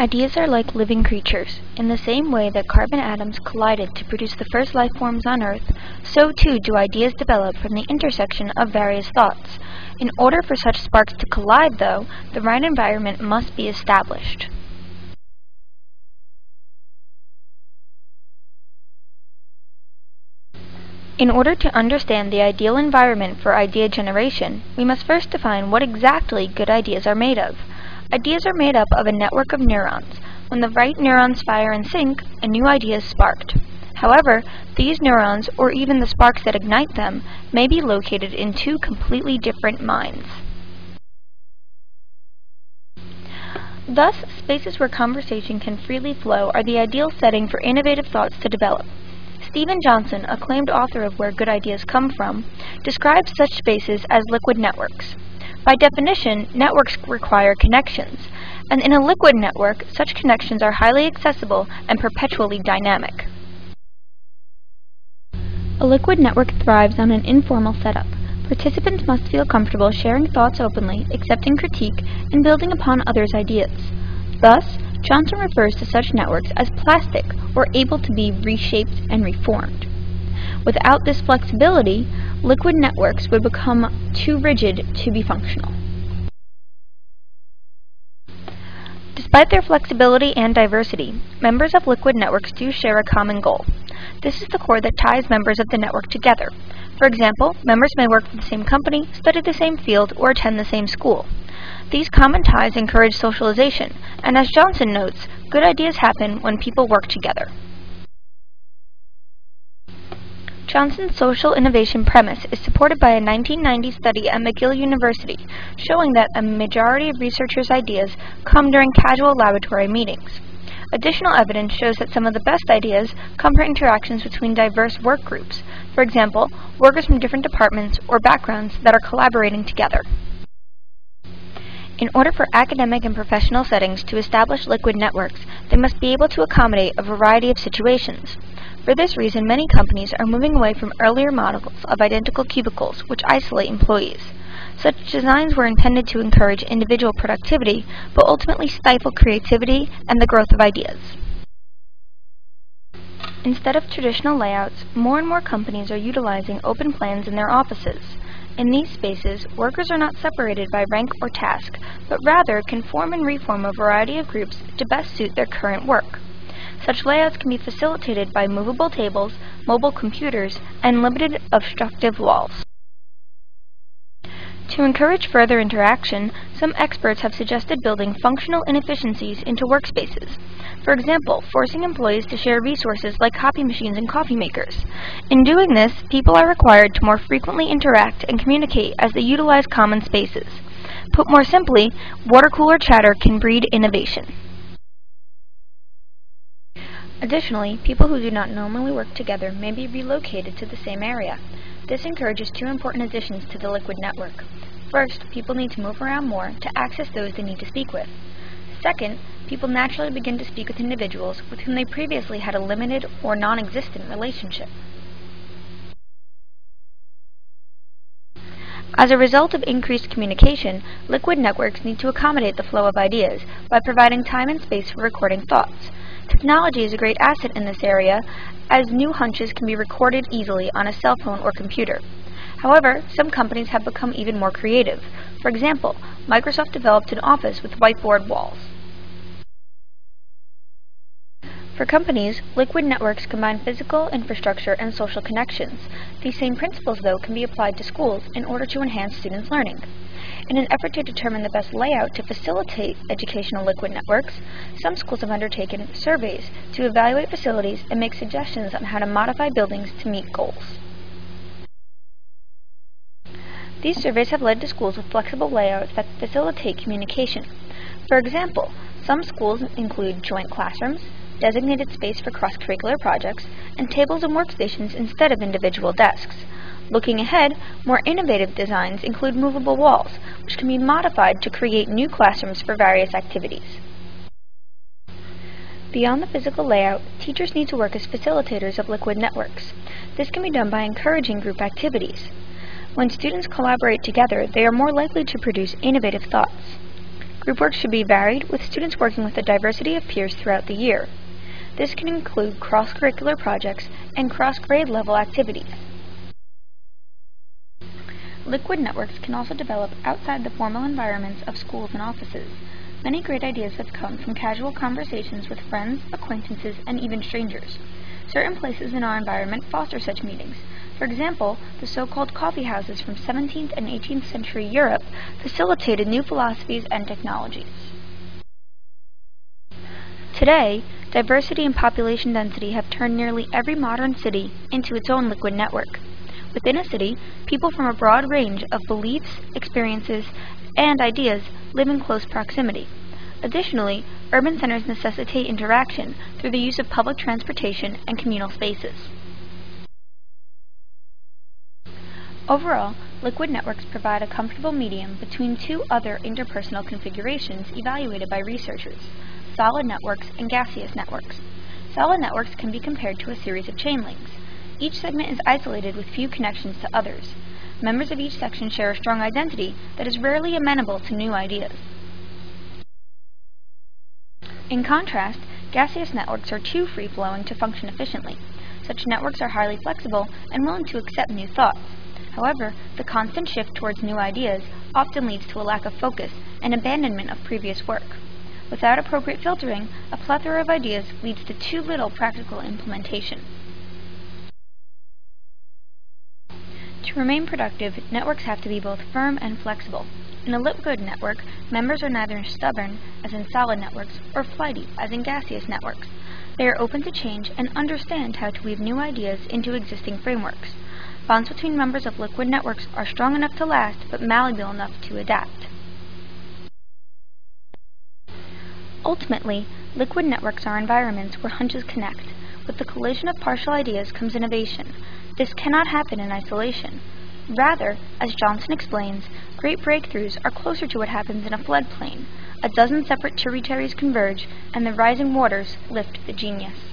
Ideas are like living creatures. In the same way that carbon atoms collided to produce the first life forms on Earth, so too do ideas develop from the intersection of various thoughts. In order for such sparks to collide, though, the right environment must be established. In order to understand the ideal environment for idea generation, we must first define what exactly good ideas are made of. Ideas are made up of a network of neurons. When the right neurons fire in sync, a new idea is sparked. However, these neurons, or even the sparks that ignite them, may be located in two completely different minds. Thus, spaces where conversation can freely flow are the ideal setting for innovative thoughts to develop. Steven Johnson, acclaimed author of Where Good Ideas Come From, describes such spaces as liquid networks. By definition, networks require connections, and in a liquid network, such connections are highly accessible and perpetually dynamic. A liquid network thrives on an informal setup. Participants must feel comfortable sharing thoughts openly, accepting critique, and building upon others' ideas. Thus, Johnson refers to such networks as plastic or able to be reshaped and reformed. Without this flexibility, liquid networks would become too rigid to be functional. Despite their flexibility and diversity, members of liquid networks do share a common goal. This is the core that ties members of the network together. For example, members may work for the same company, study the same field, or attend the same school. These common ties encourage socialization, and as Johnson notes, good ideas happen when people work together. Johnson's social innovation premise is supported by a 1990 study at McGill University showing that a majority of researchers' ideas come during casual laboratory meetings. Additional evidence shows that some of the best ideas come from interactions between diverse work groups, for example, workers from different departments or backgrounds that are collaborating together. In order for academic and professional settings to establish liquid networks, they must be able to accommodate a variety of situations. For this reason, many companies are moving away from earlier models of identical cubicles, which isolate employees. Such designs were intended to encourage individual productivity, but ultimately stifle creativity and the growth of ideas. Instead of traditional layouts, more and more companies are utilizing open plans in their offices. In these spaces, workers are not separated by rank or task, but rather can form and reform a variety of groups to best suit their current work. Such layouts can be facilitated by movable tables, mobile computers, and limited obstructive walls. To encourage further interaction, some experts have suggested building functional inefficiencies into workspaces. For example, forcing employees to share resources like copy machines and coffee makers. In doing this, people are required to more frequently interact and communicate as they utilize common spaces. Put more simply, water cooler chatter can breed innovation. Additionally, people who do not normally work together may be relocated to the same area. This encourages two important additions to the Liquid network. First, people need to move around more to access those they need to speak with. Second, people naturally begin to speak with individuals with whom they previously had a limited or non-existent relationship. As a result of increased communication, liquid networks need to accommodate the flow of ideas by providing time and space for recording thoughts. Technology is a great asset in this area, as new hunches can be recorded easily on a cell phone or computer. However, some companies have become even more creative. For example, Microsoft developed an office with whiteboard walls. For companies, liquid networks combine physical infrastructure and social connections. These same principles, though, can be applied to schools in order to enhance students' learning. In an effort to determine the best layout to facilitate educational liquid networks, some schools have undertaken surveys to evaluate facilities and make suggestions on how to modify buildings to meet goals. These surveys have led to schools with flexible layouts that facilitate communication. For example, some schools include joint classrooms, designated space for cross-curricular projects, and tables and workstations instead of individual desks. Looking ahead, more innovative designs include movable walls, which can be modified to create new classrooms for various activities. Beyond the physical layout, teachers need to work as facilitators of liquid networks. This can be done by encouraging group activities. When students collaborate together, they are more likely to produce innovative thoughts. Group work should be varied, with students working with a diversity of peers throughout the year. This can include cross-curricular projects and cross-grade level activities. Liquid networks can also develop outside the formal environments of schools and offices. Many great ideas have come from casual conversations with friends, acquaintances, and even strangers. Certain places in our environment foster such meetings. For example, the so-called coffee houses from 17th and 18th century Europe facilitated new philosophies and technologies. Today, diversity and population density have turned nearly every modern city into its own liquid network. Within a city, people from a broad range of beliefs, experiences, and ideas live in close proximity. Additionally, urban centers necessitate interaction through the use of public transportation and communal spaces. Overall, liquid networks provide a comfortable medium between two other interpersonal configurations evaluated by researchers, solid networks and gaseous networks. Solid networks can be compared to a series of chain links. Each segment is isolated with few connections to others. Members of each section share a strong identity that is rarely amenable to new ideas. In contrast, gaseous networks are too free-flowing to function efficiently. Such networks are highly flexible and willing to accept new thoughts. However, the constant shift towards new ideas often leads to a lack of focus and abandonment of previous work. Without appropriate filtering, a plethora of ideas leads to too little practical implementation. To remain productive, networks have to be both firm and flexible. In a liquid network, members are neither stubborn, as in solid networks, or flighty, as in gaseous networks. They are open to change and understand how to weave new ideas into existing frameworks. Bonds between members of liquid networks are strong enough to last, but malleable enough to adapt. Ultimately, liquid networks are environments where hunches connect. With the collision of partial ideas comes innovation, this cannot happen in isolation. Rather, as Johnson explains, great breakthroughs are closer to what happens in a floodplain. A dozen separate tributaries converge, and the rising waters lift the genius.